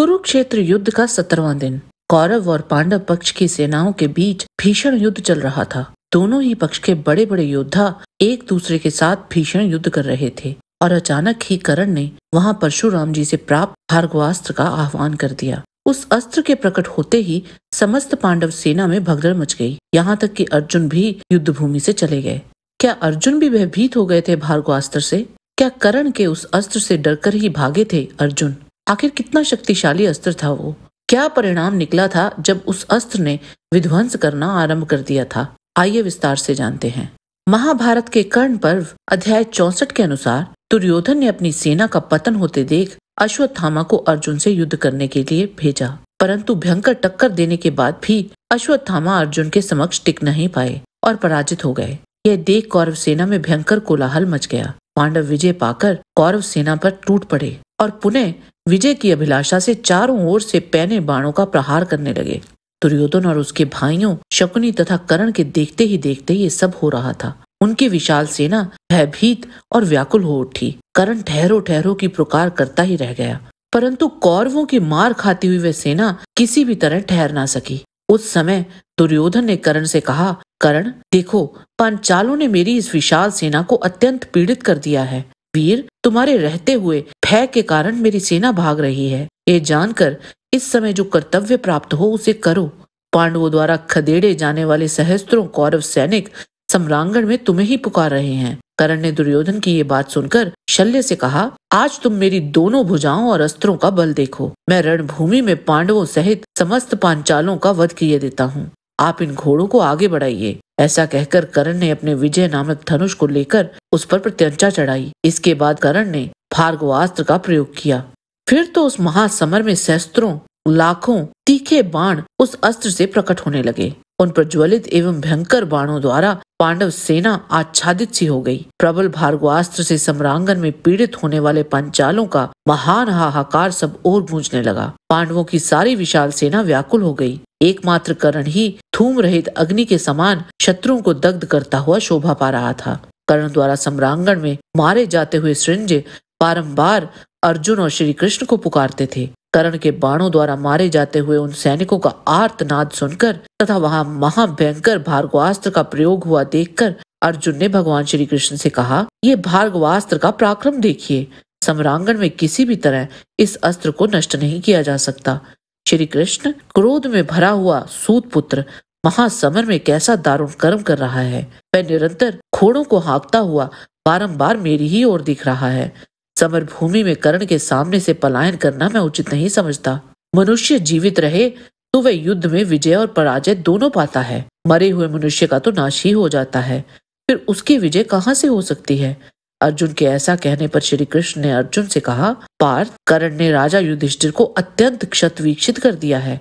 कुरुक्षेत्र युद्ध का सत्रहवा दिन। कौरव और पांडव पक्ष की सेनाओं के बीच भीषण युद्ध चल रहा था। दोनों ही पक्ष के बड़े बड़े योद्धा एक दूसरे के साथ भीषण युद्ध कर रहे थे और अचानक ही करण ने वहाँ परशुराम जी से प्राप्त भार्गवास्त्र का आह्वान कर दिया। उस अस्त्र के प्रकट होते ही समस्त पांडव सेना में भगदड़ मच गई। यहाँ तक कि अर्जुन भी युद्ध भूमि से चले गए। क्या अर्जुन भी भयभीत हो गए थे भार्गवास्त्र से? क्या करण के उस अस्त्र से डरकर ही भागे थे अर्जुन? आखिर कितना शक्तिशाली अस्त्र था वो। क्या परिणाम निकला था जब उस अस्त्र ने विध्वंस करना आरंभ कर दिया था? आइए विस्तार से जानते हैं। महाभारत के कर्ण पर्व, अध्याय चौसठ के अनुसार, दुर्योधन ने अपनी सेना का पतन होते देख अश्वत्थामा को अर्जुन से युद्ध करने के लिए भेजा। परंतु भयंकर टक्कर देने के बाद भी अश्वत्थामा अर्जुन के समक्ष टिक नहीं पाए और पराजित हो गए। यह देख कौरव सेना में भयंकर कोलाहल मच गया। पांडव विजय पाकर कौरव सेना पर टूट पड़े और पुनः विजय की अभिलाषा से चारों ओर से पैने बाणों का प्रहार करने लगे। दुर्योधन और उसके भाइयों, शकुनी तथा करण के देखते ही देखते ये सब हो रहा था। उनकी विशाल सेना भयभीत और व्याकुल हो उठी। करण ठहरो ठहरो की पुकार करता ही रह गया। परंतु कौरवों की मार खाती हुई वह सेना किसी भी तरह ठहर ना सकी। उस समय दुर्योधन ने करण से कहा, करण, देखो, पांचालों ने मेरी इस विशाल सेना को अत्यंत पीड़ित कर दिया है। वीर तुम्हारे रहते हुए भय के कारण मेरी सेना भाग रही है। ये जानकर इस समय जो कर्तव्य प्राप्त हो, उसे करो। पांडवों द्वारा खदेड़े जाने वाले सहस्त्रों कौरव सैनिक सम्रांगण में तुम्हें ही पुकार रहे हैं। करण ने दुर्योधन की ये बात सुनकर शल्य से कहा, आज तुम मेरी दोनों भुजाओं और अस्त्रों का बल देखो। मैं रणभूमि में पांडवों सहित समस्त पांचालों का वध किए देता हूँ। आप इन घोड़ों को आगे बढ़ाइए। ऐसा कहकर करण ने अपने विजय नामक धनुष को लेकर उस पर प्रत्यंचा चढ़ाई। इसके बाद करण ने भार्गवास्त्र का प्रयोग किया। फिर तो उस महासमर में शस्त्रों लाखों तीखे बाण उस अस्त्र से प्रकट होने लगे। उन प्रज्वलित एवं भयंकर बाणों द्वारा पांडव सेना आच्छादित सी हो गई। प्रबल भार्गवास्त्र से सम्रांगन में पीड़ित होने वाले पंचालों का महान हाहाकार सब और गूंजने लगा। पांडवों की सारी विशाल सेना व्याकुल हो गई। एकमात्र करण ही धूम रहित अग्नि के समान शत्रुओं को दग्ध करता हुआ शोभा पा रहा था। कर्ण द्वारा सम्रांगण में मारे जाते हुए सृंज बारंबार अर्जुन और श्री कृष्ण को पुकारते थे। कर्ण के बाणों द्वारा मारे जाते हुए उन सैनिकों का आर्तनाद सुनकर तथा वहाँ महाभयंकर भार्गवास्त्र का प्रयोग हुआ देखकर अर्जुन ने भगवान श्री कृष्ण से कहा, ये भार्गवास्त्र का पराक्रम देखिए। सम्रांगण में किसी भी तरह इस अस्त्र को नष्ट नहीं किया जा सकता। श्री कृष्ण क्रोध में भरा हुआ सूत पुत्र महासमर में कैसा दारुण कर्म कर रहा है। वह निरंतर घोड़ों को हाँकता हुआ बारंबार मेरी ही ओर दिख रहा है। समर भूमि में कर्ण के सामने से पलायन करना मैं उचित नहीं समझता। मनुष्य जीवित रहे तो वह युद्ध में विजय और पराजय दोनों पाता है। मरे हुए मनुष्य का तो नाश ही हो जाता है। फिर उसकी विजय कहाँ से हो सकती है? अर्जुन के ऐसा कहने पर श्री कृष्ण ने अर्जुन से कहा, पार्थ, कर्ण ने राजा युधिष्ठिर को अत्यंत क्षत कर दिया है।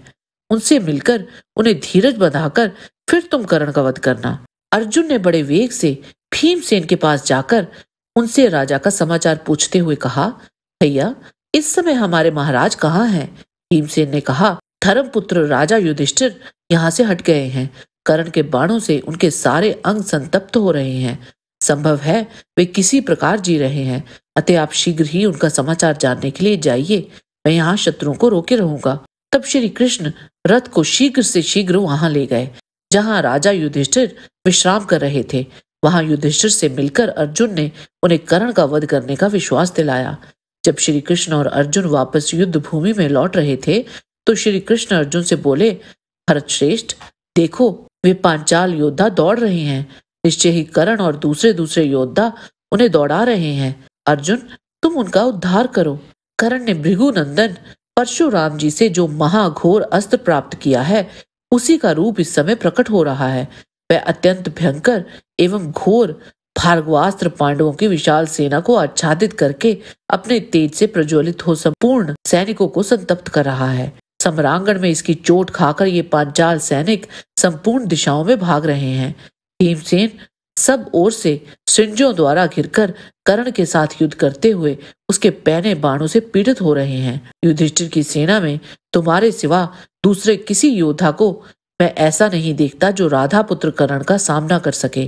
उनसे मिलकर उन्हें धीरज बंधाकर फिर तुम करण का वध करना। अर्जुन ने बड़े वेग से भीमसेन के पास जाकर उनसे राजा का समाचार पूछते हुए कहा, भैया, इस समय हमारे महाराज कहाँ हैं? भीमसेन ने कहा, धर्मपुत्र राजा युधिष्ठिर यहाँ से हट गए हैं। करण के बाणों से उनके सारे अंग संतप्त हो रहे हैं। संभव है वे किसी प्रकार जी रहे हैं। अतः आप शीघ्र ही उनका समाचार जानने के लिए जाइए। मैं यहाँ शत्रुओं को रोके रहूँगा। तब श्री कृष्ण रथ को शीघ्र से शीघ्र वहाँ ले गए। जहाँ राजा युधिष्ठिर विश्राम कर रहे थे, वहाँ युधिष्ठिर से मिलकर अर्जुन ने उन्हें कर्ण का वध करने का विश्वास दिलाया। जब श्री कृष्ण और अर्जुन वापस युद्ध भूमि में लौट रहे थे तो श्री कृष्ण अर्जुन से बोले, भरत श्रेष्ठ, देखो, वे पांचाल योद्धा दौड़ रहे हैं। निश्चय ही करण और दूसरे दूसरे योद्धा उन्हें दौड़ा रहे हैं। अर्जुन, तुम उनका उद्धार करो। करण ने भृगु नंदन परशुराम जी से जो महाघोर अस्त्र प्राप्त किया है, उसी का रूप इस समय प्रकट हो रहा है। वह अत्यंत भयंकर एवं घोर भार्गवास्त्र पांडवों की विशाल सेना को आच्छादित करके अपने तेज से प्रज्वलित हो संपूर्ण सैनिकों को संतप्त कर रहा है। सम्रांगण में इसकी चोट खाकर ये पांचाल सैनिक संपूर्ण दिशाओं में भाग रहे हैं। भीमसेन सब ओर से सिंजों द्वारा घिरकर कर्ण के साथ युद्ध करते हुए उसके पैने बाणों से पीड़ित हो रहे हैं। युधिष्ठिर की सेना में तुम्हारे सिवा दूसरे किसी योद्धा को मैं ऐसा नहीं देखता जो राधा पुत्र कर्ण का सामना कर सके।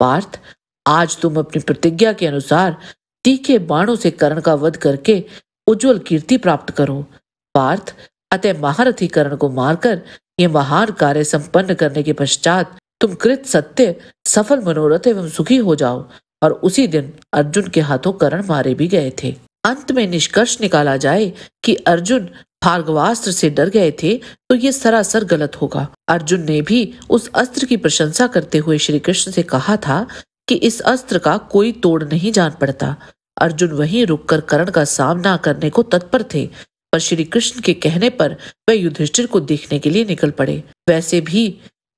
पार्थ, आज तुम अपनी प्रतिज्ञा के अनुसार तीखे बाणों से करण का वध करके उज्जवल कीर्ति प्राप्त करो। पार्थ, अतः महारथी करण को मारकर ये महान कार्य संपन्न करने के पश्चात तुम कृत सत्य, सफल मनोरथ एवं सुखी हो जाओ। और उसी दिन अर्जुन के हाथों करण मारे भी गए थे। अंत में निष्कर्ष निकाला जाए कि अर्जुन भार्गवास्त्र से डर गए थे तो ये सरासर गलत होगा। अर्जुन ने भी उस अस्त्र की प्रशंसा करते हुए श्री कृष्ण से कहा था कि इस अस्त्र का कोई तोड़ नहीं जान पड़ता। अर्जुन वहीं रुककर करण का सामना करने को तत्पर थे, पर श्री कृष्ण के कहने पर वह युधिष्ठिर को देखने के लिए निकल पड़े। वैसे भी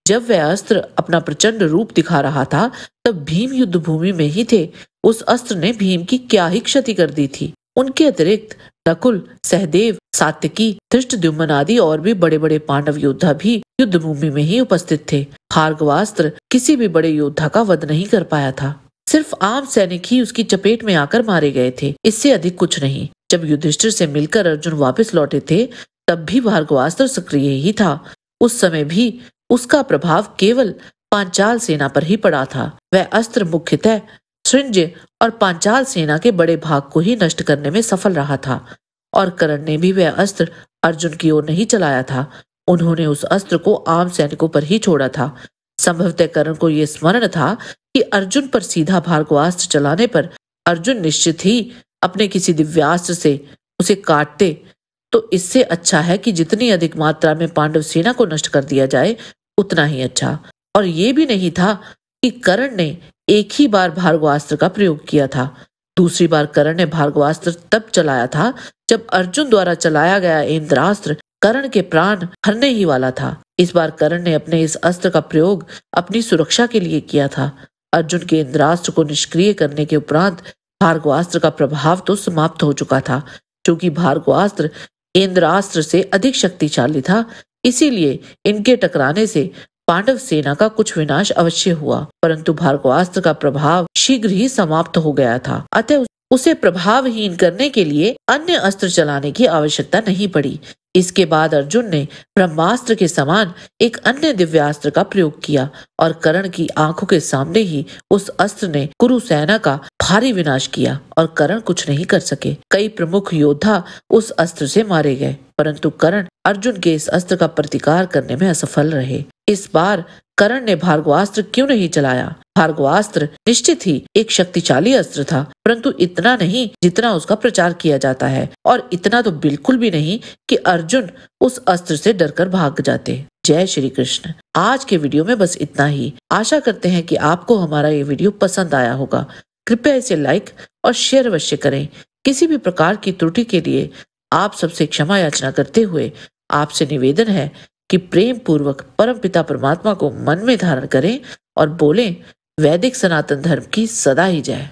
जब वह अस्त्र अपना प्रचंड रूप दिखा रहा था, तब भीम युद्ध भूमि में ही थे। उस अस्त्र ने भीम की क्या ही क्षति कर दी थी। उनके अतिरिक्त नकुल सहदेव, सात्यकी धृष्ट दुमन आदि और भी बड़े बड़े पांडव योद्धा भी युद्ध भूमि में ही उपस्थित थे। भार्गवास्त्र किसी भी बड़े योद्धा का वध नहीं कर पाया था। सिर्फ़ आम सैनिक ही उसकी चपेट में आकर मारे गए थे। इससे अधिक कुछ नहीं। जब युधिष्ठिर से मिलकर अर्जुन वापस लौटे थे, तब भी भार्गवास्त्र सक्रिय ही था। उस समय भी उसका प्रभाव केवल पांचाल सेना पर ही पड़ा था। वह अस्त्र मुख्यतः सृंज और पांचाल सेना के बड़े भाग को ही नष्ट करने में सफल रहा था और करण ने भी वह अस्त्र अर्जुन की ओर नहीं चलाया था। उन्होंने उस अस्त्र को आम सैनिकों पर ही छोड़ा था। संभवतः करण को यह स्मरण था कि अर्जुन पर सीधा भार्गवास्त्र चलाने पर अर्जुन निश्चित ही अपने किसी दिव्यास्त्र से उसे काटते तो इससे अच्छा है कि जितनी अधिक मात्रा में पांडव सेना को नष्ट कर दिया जाए, उतना ही अच्छा। और ये भी नहीं था कि करण ने एक ही बार भार्गवास्त्र का प्रयोग किया था। दूसरी बार करण ने भार्गवास्त्र तब चलाया था जब अर्जुन द्वारा चलाया गया इंद्रास्त्र करण के प्राण हरने ही वाला था। इस बार करण ने अपने इस अस्त्र का प्रयोग अपनी सुरक्षा के लिए किया था। अर्जुन के इंद्रास्त्र को निष्क्रिय करने के उपरांत भार्गवास्त्र का प्रभाव तो समाप्त हो चुका था, क्योंकि भार्गवास्त्र इंद्रास्त्र से अधिक शक्तिशाली था। इसीलिए इनके टकराने से पांडव सेना का कुछ विनाश अवश्य हुआ, परंतु भार्गवास्त्र का प्रभाव शीघ्र ही समाप्त हो गया था। अतः उसे प्रभावहीन करने के लिए अन्य अस्त्र चलाने की आवश्यकता नहीं पड़ी। इसके बाद अर्जुन ने ब्रह्मास्त्र के समान एक अन्य दिव्यास्त्र का प्रयोग किया और करण की आँखों के सामने ही उस अस्त्र ने कुरु सेना का भारी विनाश किया और करण कुछ नहीं कर सके। कई प्रमुख योद्धा उस अस्त्र से मारे गए, परंतु करण अर्जुन के इस अस्त्र का प्रतिकार करने में असफल रहे। इस बार करण ने भार्गवास्त्र क्यों नहीं चलाया? भार्गवास्त्र निश्चित ही एक शक्तिशाली अस्त्र था, परंतु इतना नहीं जितना उसका प्रचार किया जाता है, और इतना तो बिल्कुल भी नहीं कि अर्जुन उस अस्त्र से डरकर भाग जाते। जय श्री कृष्ण। आज के वीडियो में बस इतना ही। आशा करते हैं कि आपको हमारा ये वीडियो पसंद आया होगा। कृपया इसे लाइक और शेयर अवश्य करें। किसी भी प्रकार की त्रुटि के लिए आप सबसे क्षमा याचना करते हुए आपसे निवेदन है कि प्रेम पूर्वक परम पिता परमात्मा को मन में धारण करें और बोलें, वैदिक सनातन धर्म की सदा ही जय।